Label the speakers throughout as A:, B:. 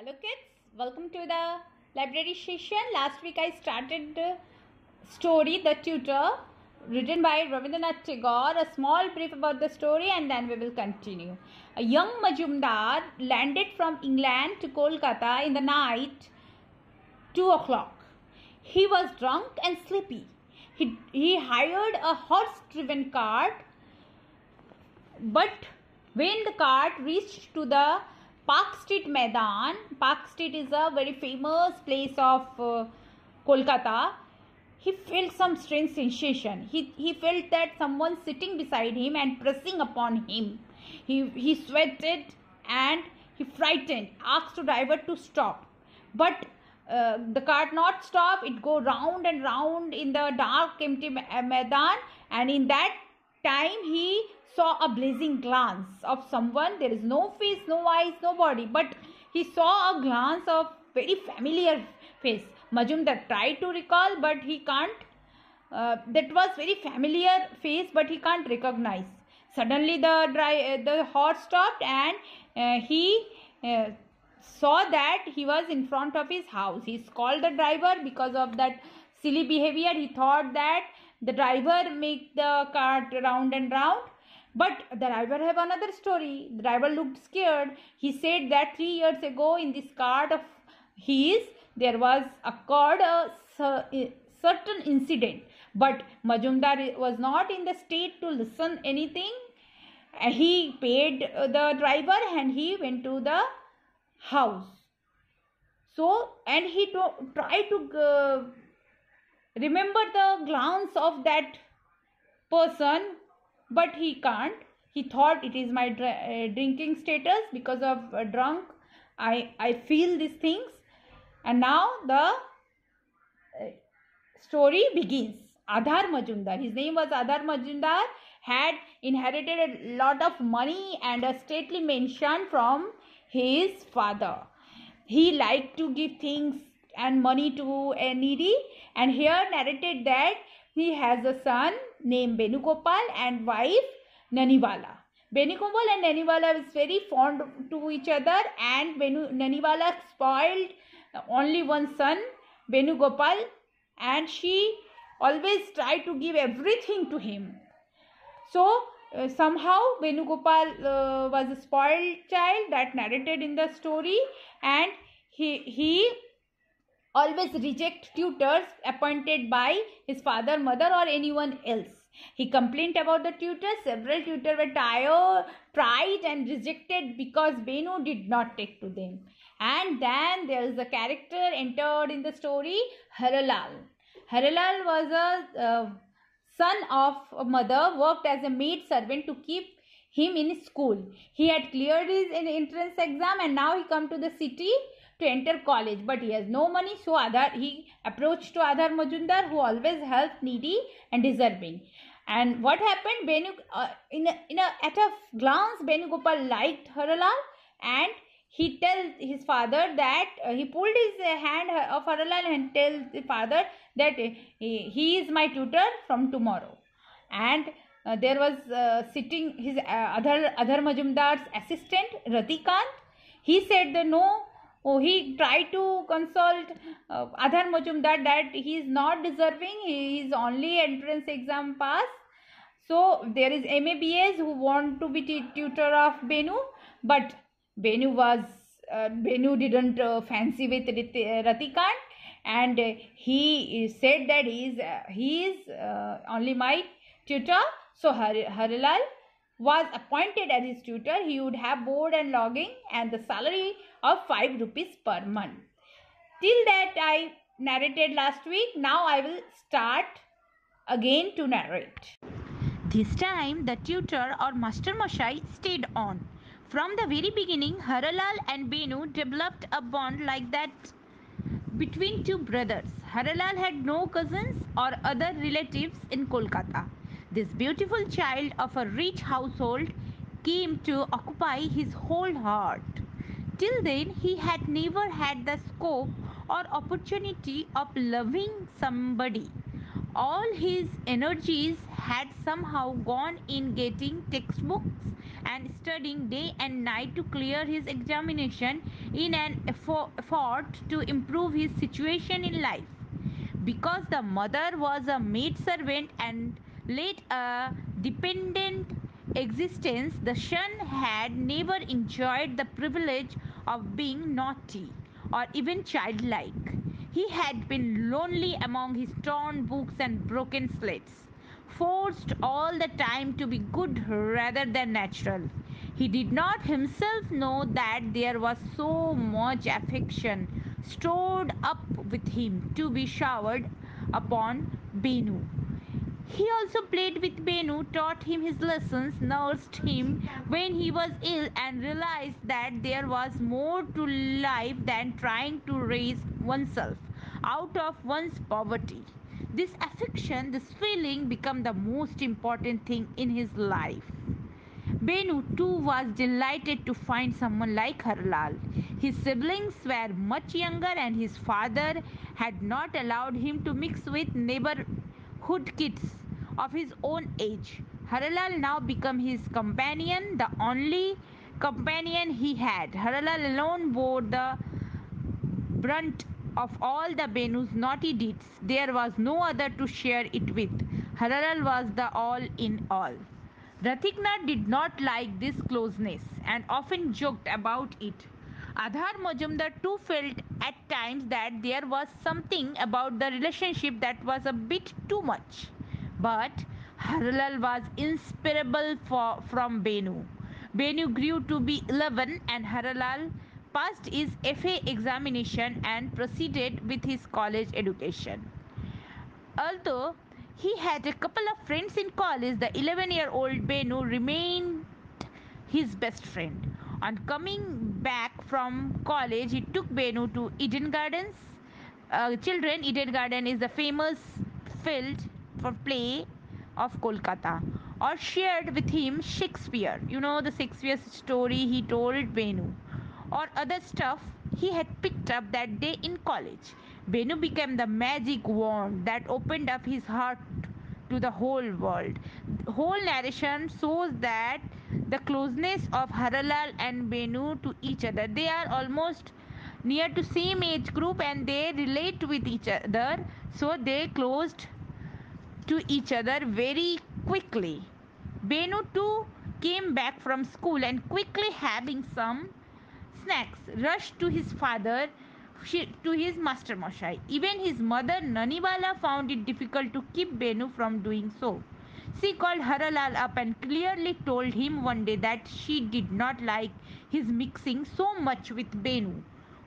A: Hello kids, welcome to the library session. Last week I started the story The Tutor written by Rabindranath Tagore. A small brief about the story and then we will continue. A young Majumdar landed from England to Kolkata in the night 2 o'clock. He was drunk and sleepy. He, he hired a horse driven cart but when the cart reached to the Park Street Maidan, Park Street is a very famous place of uh, Kolkata. He felt some strange sensation. He, he felt that someone sitting beside him and pressing upon him. He, he sweated and he frightened, asked the driver to stop. But uh, the car not stop, it go round and round in the dark empty Maidan and in that time he saw a blazing glance of someone. There is no face, no eyes, no body, but he saw a glance of very familiar face. Majumdar tried to recall, but he can't. Uh, that was very familiar face, but he can't recognize. Suddenly, the dry, uh, the horse stopped, and uh, he uh, saw that he was in front of his house. He called the driver because of that silly behavior. He thought that the driver make the cart round and round but the driver have another story. The driver looked scared. He said that three years ago in this cart of his, there was occurred a certain incident. But Majumdar was not in the state to listen anything. He paid the driver and he went to the house. So, and he tried to uh, remember the glance of that person but he can't. He thought it is my dr- uh, drinking status because of uh, drunk. I i feel these things. And now the uh, story begins. Adhar majumdar. His name was adhar majumdar. Had inherited a lot of money and a stately mansion from his father. He liked to give things and money to a needy. And here narrated that he has a son named Benugopal and wife Naniwala. Benugopal and Naniwala is very fond to each other and Benu, Naniwala spoiled only one son Benugopal and she always tried to give everything to him. So uh, somehow Benugopal uh, was a spoiled child that narrated in the story and he, he always reject tutors appointed by his father, mother or anyone else. He complained about the tutors. Several tutors were tired, tried and rejected because Benu did not take to them. And then there is a character entered in the story, Haralal. Haralal was a uh, son of a mother, worked as a maid servant to keep him in school. He had cleared his entrance exam and now he come to the city to enter college but he has no money so Adhar he approached to Adhar Majumdar who always helped needy and deserving. And what happened Benu uh, in a, in a at a glance Benu Gopal liked Haralal and he tells his father that uh, he pulled his uh, hand of Haralal and tells the father that uh, he is my tutor from tomorrow. And uh, there was uh, sitting his uh, Adhar, Adhar Majumdar's assistant Ratikant he said that no Oh, he tried to consult uh, Adhar Majumdar that he is not deserving. He is only entrance exam pass. So there is MABS who want to be tutor of Benu, but Benu was uh, Benu didn't uh, fancy with Ratikant, and he said that he is he is uh, only my tutor. So Har Harilal was appointed as his tutor, he would have board and logging and the salary of 5 rupees per month. Till that I narrated last week. Now I will start again to narrate.
B: This time the tutor or master Mashai stayed on. From the very beginning, Haralal and Benu developed a bond like that between two brothers. Haralal had no cousins or other relatives in Kolkata. This beautiful child of a rich household came to occupy his whole heart. Till then, he had never had the scope or opportunity of loving somebody. All his energies had somehow gone in getting textbooks and studying day and night to clear his examination in an effort to improve his situation in life. Because the mother was a maid servant and led a dependent existence, the son had never enjoyed the privilege of being naughty or even childlike. He had been lonely among his torn books and broken slates, forced all the time to be good rather than natural. He did not himself know that there was so much affection stored up with him to be showered upon Benu. He also played with Benu, taught him his lessons, nursed him when he was ill, and realized that there was more to life than trying to raise oneself out of one's poverty. This affection, this feeling, became the most important thing in his life. Benu too was delighted to find someone like Harlal. His siblings were much younger and his father had not allowed him to mix with neighborhood kids of his own age. Haralal now became his companion, the only companion he had. Haralal alone bore the brunt of all the Benu's naughty deeds. There was no other to share it with. Haralal was the all in all. Ratikant did not like this closeness and often joked about it. Adhar Majumdar too felt at times that there was something about the relationship that was a bit too much. But Harlal was inseparable for, from Benu. Benu grew to be 11 and Harlal passed his FA examination and proceeded with his college education. Although he had a couple of friends in college, the 11 year old Benu remained his best friend. On coming back from college, he took Benu to Eden Gardens. Uh, children, Eden Garden is the famous field for play of Kolkata or shared with him Shakespeare. You know the Shakespeare story he told Benu or other stuff he had picked up that day in college. Benu became the magic wand that opened up his heart to the whole world. The whole narration shows that the closeness of Haralal and Benu to each other. They are almost near to same age group and they relate with each other so they closed to each other very quickly. Benu too came back from school and quickly having some snacks rushed to his father to his master Moshai. Even his mother Naniwala found it difficult to keep Benu from doing so. She called Haralal up and clearly told him one day that she did not like his mixing so much with Benu,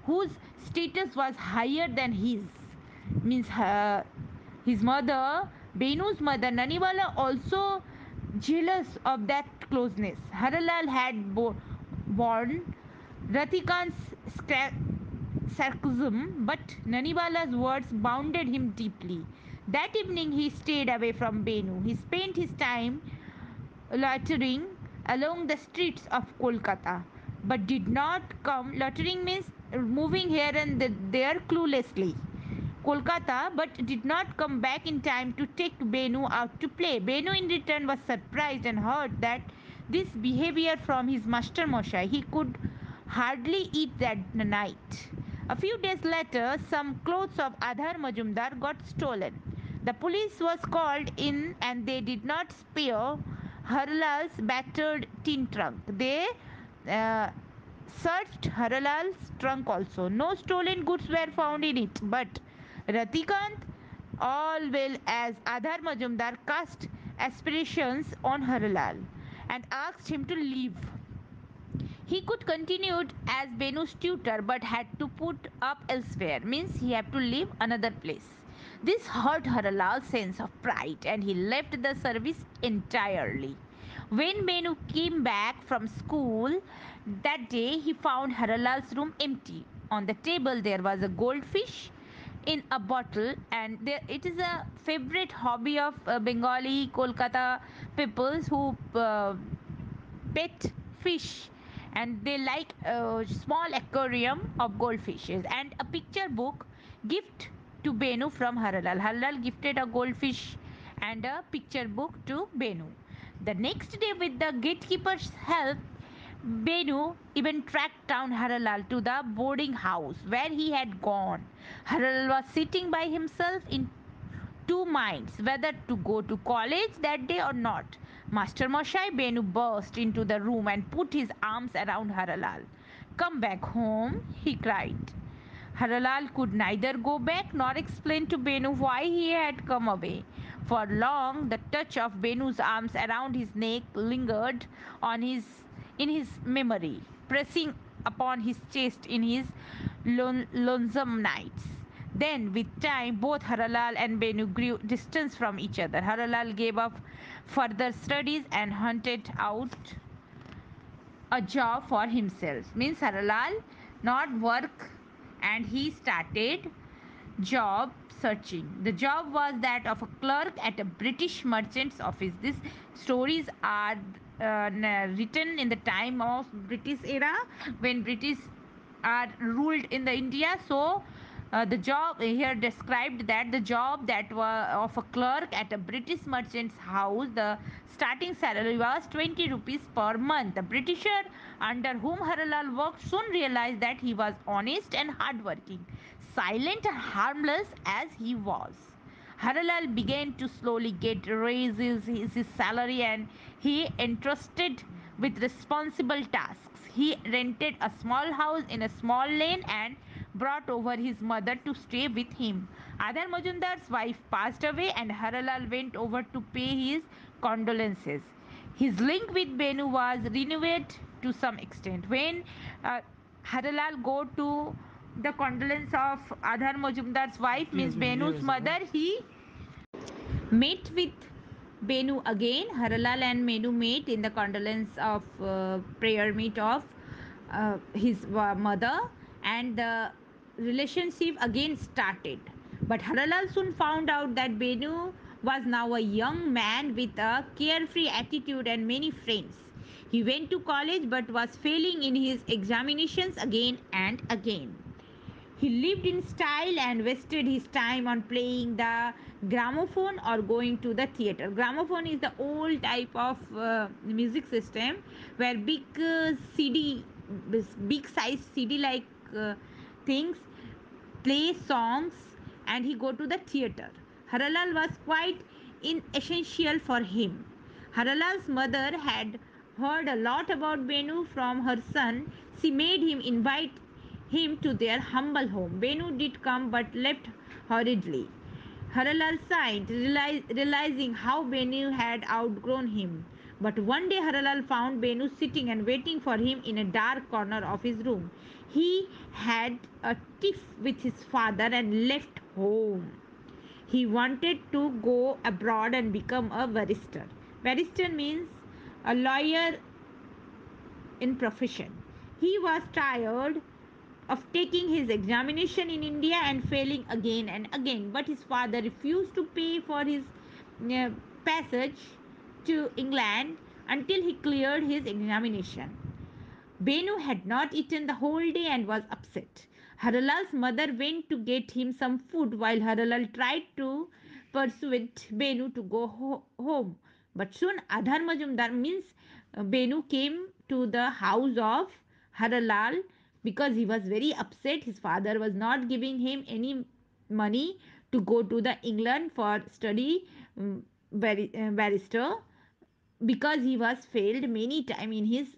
B: whose status was higher than his. Means her, his mother Benu's mother Naniwala also jealous of that closeness. Haralal had bo- borne Ratikan's sarcasm, but Naniwala's words bounded him deeply. That evening he stayed away from Benu. He spent his time loitering along the streets of Kolkata, but did not come. Loitering means moving here and there cluelessly. Kolkata but did not come back in time to take Benu out to play. Benu in return was surprised and heard that this behavior from his master Moshai. He could hardly eat that night. A few days later, some clothes of Adhar Majumdar got stolen. The police was called in and they did not spare Harlal's battered tin trunk. They uh, searched Harlal's trunk also. No stolen goods were found in it, but Ratikant, all well as Adhar Majumdar cast aspirations on Harlal and asked him to leave. He could continue as Benu's tutor but had to put up elsewhere, means he had to leave another place. This hurt Harlal's sense of pride and he left the service entirely. When Benu came back from school that day, he found Harlal's room empty. On the table there was a goldfish in a bottle and there, it is a favorite hobby of uh, bengali kolkata peoples who uh, pet fish and they like a small aquarium of goldfishes. And a picture book gift to benu from haralal. Haralal gifted a goldfish and a picture book to benu. The next day, with the gatekeeper's help, Benu even tracked down Haralal to the boarding house where he had gone. Haralal was sitting by himself in two minds whether to go to college that day or not. Master Moshai Benu burst into the room and put his arms around Haralal. Come back home, he cried. Haralal could neither go back nor explain to Benu why he had come away. For long, the touch of Benu's arms around his neck lingered on his in his memory, pressing upon his chest in his lon- lonesome nights. Then, with time, both Haralal and Benu grew distant from each other. Haralal gave up further studies and hunted out a job for himself. Means Haralal not work and he started job searching. The job was that of a clerk at a British merchant's office. These stories are written in the time of British era when British are ruled in the India. So uh, the job here described that the job that was of a clerk at a British merchant's house, the starting salary was 20 rupees per month. The Britisher under whom Haralal worked soon realized that he was honest and hardworking, silent and harmless as he was. Haralal began to slowly get raises his salary and he entrusted with responsible tasks. He rented a small house in a small lane and brought over his mother to stay with him. Adhar Majumdar's wife passed away and Haralal went over to pay his condolences. His link with Benu was renewed to some extent. When uh, Haralal go to the condolence of Adhar Majumdar's wife, means Benu's mother, he met with Benu again. Haralal and Benu met in the condolence of uh, prayer meet of uh, his mother and the relationship again started. But Haralal soon found out that Benu was now a young man with a carefree attitude and many friends. He went to college but was failing in his examinations again and again. He lived in style and wasted his time on playing the gramophone or going to the theater. Gramophone is the old type of uh, music system where big uh, CD, big size CD like uh, things, play songs, and he go to the theater. Haralal was quite in essential for him. Haralal's mother had heard a lot about Benu from her son. She made him invite him to their humble home. Benu did come but left hurriedly. Haralal sighed, realizing how Benu had outgrown him. But one day Haralal found Benu sitting and waiting for him in a dark corner of his room. He had a tiff with his father and left home. He wanted to go abroad and become a barrister. Barrister means a lawyer in profession. He was tired of taking his examination in India and failing again and again, but his father refused to pay for his uh, passage to England until he cleared his examination. Benu had not eaten the whole day and was upset. Haralal's mother went to get him some food while Haralal tried to persuade Benu to go ho- home. But soon Adhar Majumdar means uh, Benu came to the house of Haralal because he was very upset. His father was not giving him any money to go to the England for study um, uh, barrister because he was failed many time in his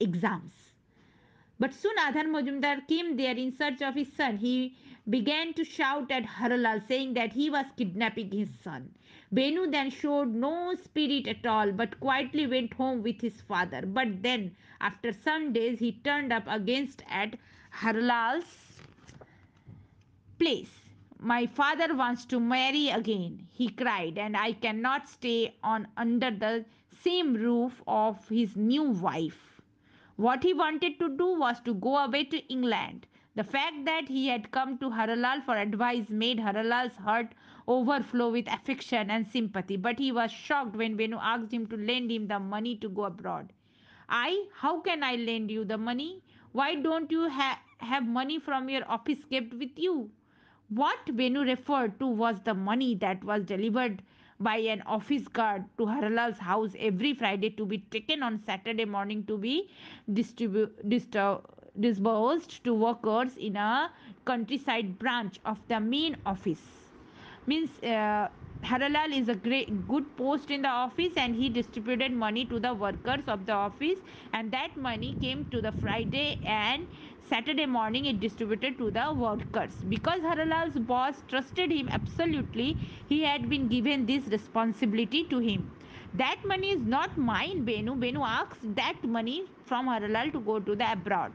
B: exams. But soon Adhar Majumdar came there in search of his son. He began to shout at Haralal, saying that he was kidnapping his son. Benu then showed no spirit at all, but quietly went home with his father. But then, after some days, he turned up against at Haralal's place. My father wants to marry again, he cried, and I cannot stay on under the same roof of his new wife. What he wanted to do was to go away to England. The fact that he had come to Haralal for advice made Haralal's heart overflow with affection and sympathy, but he was shocked when Venu asked him to lend him the money to go abroad. I? How can I lend you the money? Why don't you ha- have money from your office kept with you? What Venu referred to was the money that was delivered by an office guard to Haralal's house every Friday to be taken on Saturday morning to be distribu- distu- disbursed to workers in a countryside branch of the main office. Means uh, Haralal is a great good post in the office and he distributed money to the workers of the office and that money came to the Friday and Saturday morning it distributed to the workers. Because Haralal's boss trusted him absolutely, he had been given this responsibility to him. That money is not mine, Benu. Benu asks that money from Haralal to go to the abroad.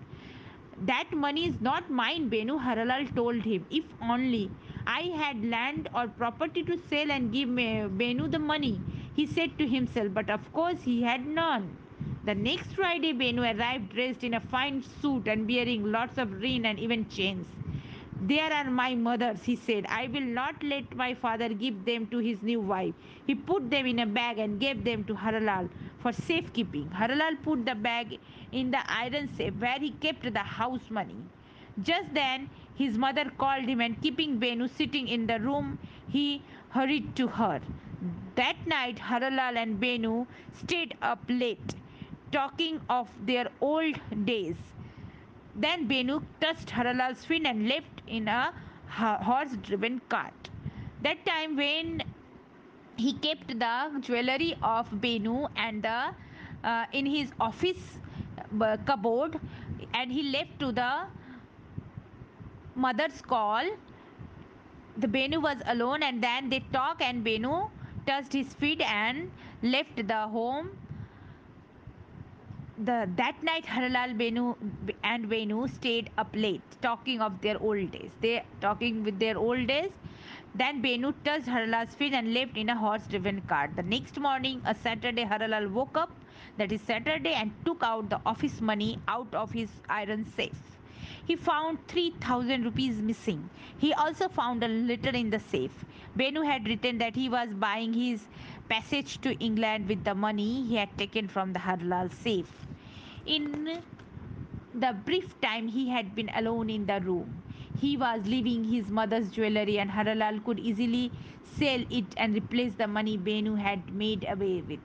B: That money is not mine, Benu, Haralal told him. If only I had land or property to sell and give Benu the money, he said to himself, but of course he had none. The next Friday, Benu arrived dressed in a fine suit and bearing lots of ring and even chains. There are my mother's, he said. I will not let my father give them to his new wife. He put them in a bag and gave them to Haralal for safekeeping. Haralal put the bag in the iron safe where he kept the house money. Just then, his mother called him and keeping Benu sitting in the room, he hurried to her. That night, Haralal and Benu stayed up late, talking of their old days. Then Benu touched Haralal's feet and left in a horse driven cart. That time, when he kept the jewelry of Benu and the uh, in his office uh, cupboard and he left to the mother's call. The Benu was alone and then they talked and Benu touched his feet and left the home the that night Haralal Benu and Benu stayed up late talking of their old days. They talking with their old days. Then Benu touched Haralal's feet and left in a horse-driven cart. The next morning, a Saturday, Haralal woke up, that is Saturday, and took out the office money out of his iron safe. He found 3000 rupees missing. He also found a letter in the safe. Benu had written that he was buying his passage to England with the money he had taken from the Haralal safe. In the brief time he had been alone in the room, he was leaving his mother's jewelry and Haralal could easily sell it and replace the money Benu had made away with.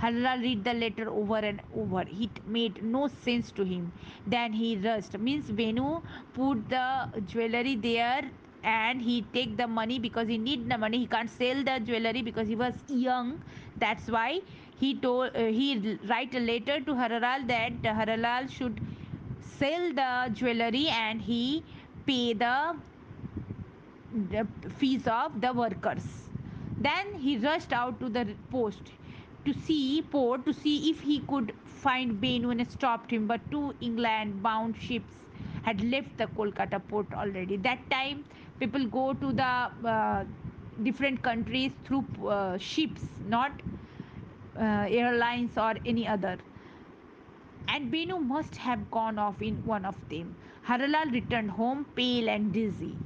B: Haralal read the letter over and over. It made no sense to him. Then he rushed. Means Benu put the jewelry there and he take the money because he need the money. He can't sell the jewelry because he was young. That's why he told uh, he write a letter to Haralal that Haralal should sell the jewelry and he pay the, the fees of the workers. Then he rushed out to the post to see port to see if he could find Benu and stopped him. But two England bound ships had left the Kolkata port already. That time, people go to the uh, different countries through uh, ships, not uh, airlines or any other. And Benu must have gone off in one of them. Haralal returned home pale and dizzy.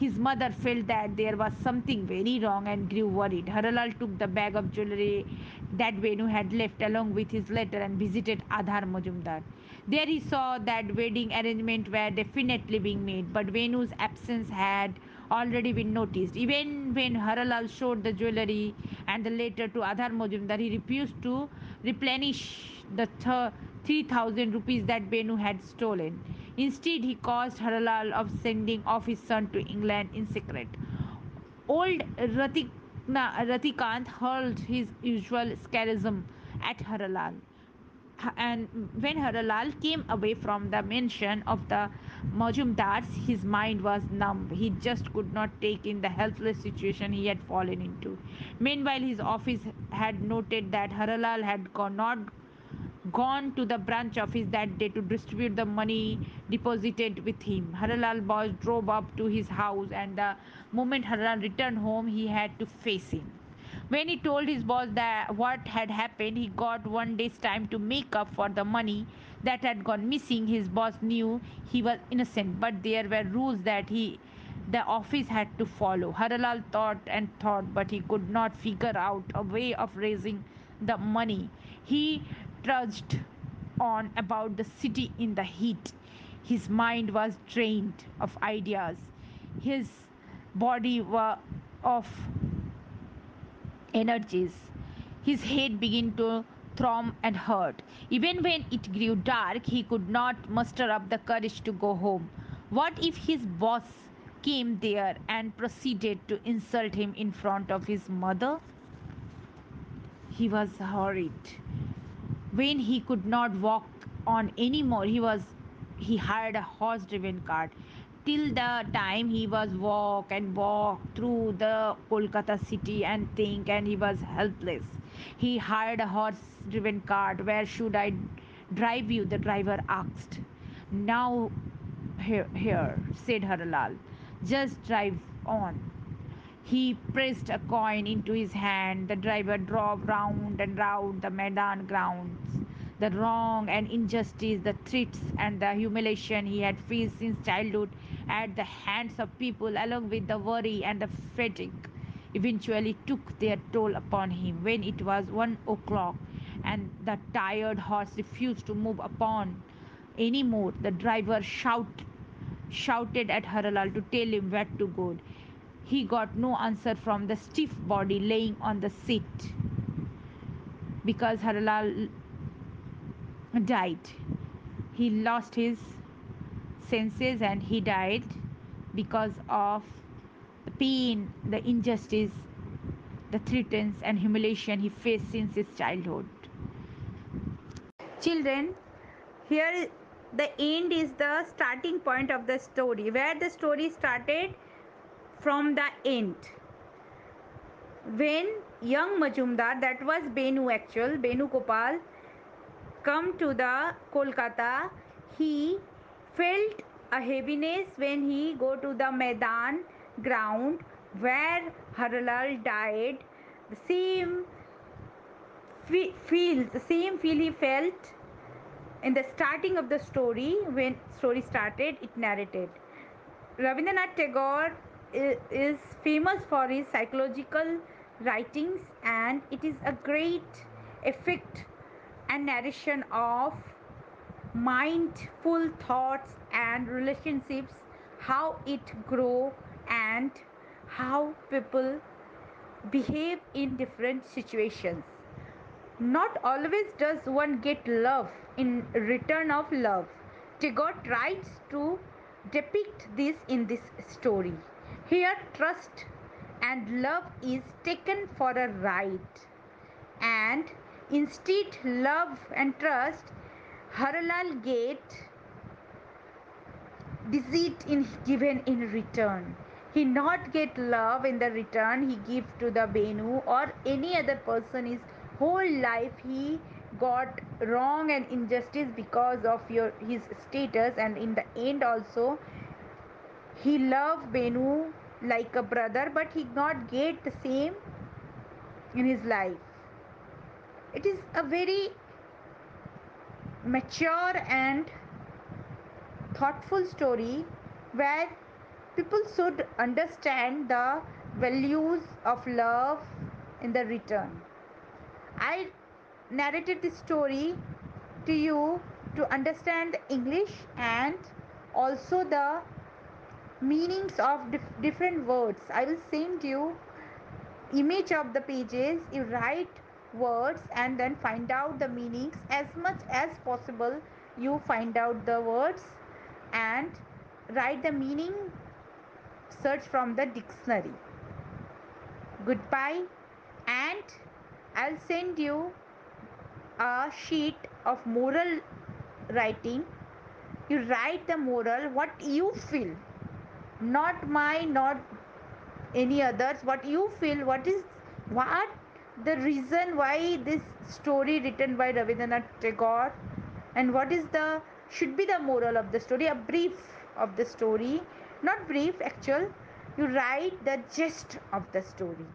B: His mother felt that there was something very wrong and grew worried. Haralal took the bag of jewelry that Benu had left along with his letter and visited Adhar Majumdar. There he saw that wedding arrangement were definitely being made, but Benu's absence had already been noticed. Even when Haralal showed the jewelry and the letter to Adhar Majumdar, he refused to replenish the th- 3000 rupees that Benu had stolen. Instead, he caused Haralal of sending off his son to England in secret. Old Ratikant hurled his usual scarism at Haralal. And when Haralal came away from the mansion of the Majumdars, his mind was numb. He just could not take in the helpless situation he had fallen into. Meanwhile, his office had noted that Haralal had gone, not gone to the branch office that day to distribute the money deposited with him. Haralal boss drove up to his house, and the moment Haralal returned home, he had to face him. When he told his boss that what had happened, he got one day's time to make up for the money that had gone missing. His boss knew he was innocent, but there were rules that he the office had to follow. Haralal thought and thought, but he could not figure out a way of raising the money. He trudged on about the city in the heat. His mind was drained of ideas. His body was of energies. His head began to thrum and hurt. Even when it grew dark, he could not muster up the courage to go home. What if his boss came there and proceeded to insult him in front of his mother? He was horrid. When he could not walk on anymore, he was he hired a horse driven cart. Till the time he was walk and walk through the kolkata city and think and he was helpless. He hired a horse driven cart where should i drive you? The driver asked. Now here, here said haralal just drive on he pressed a coin into his hand. The driver drove round and round the Maidan grounds. The wrong and injustice, the threats and the humiliation he had faced since childhood at the hands of people, along with the worry and the fatigue, eventually took their toll upon him. When it was one o'clock and the tired horse refused to move upon any more, the driver shout, shouted at Haralal to tell him where to go. He got no answer from the stiff body laying on the seat because Haralal died. He lost his senses and he died because of the pain, the injustice, the threats and humiliation he faced since his childhood. Children, here the end is the starting point of the story where the story started from the end. When young majumdar that was benu actual benu gopal come to the kolkata he felt a heaviness when he go to the maidan ground where haralal died. The same feel the same feel he felt in the starting of the story when story started it narrated. Rabindranath Tagore is famous for his psychological writings and it is a great effect and narration of mindful thoughts and relationships how it grow and how people behave in different situations not always does one get love in return of love. Tagore tries to depict this in this story. Here, trust and love is taken for a ride, and instead, love and trust, Haralal get deceit in given in return. He not get love in the return he give to the Benu or any other person. His whole life he got wrong and injustice because of your his status. And in the end also he loved Benu like a brother but he not get the same in his life. It is a very mature and thoughtful story where people should understand the values of love in the return. I narrated this story to you to understand the English and also the meanings of dif- different words. I will send you image of the pages. You write words and then find out the meanings as much as possible. You find out the words and write the meaning. Search from the dictionary. Goodbye and I'll send you a sheet of moral writing. You write the moral, what you feel, not my, not any others, what you feel, what is what the reason why this story written by Rabindranath Tagore and what is the should be the moral of the story, a brief of the story, not brief actual, you write the gist of the story.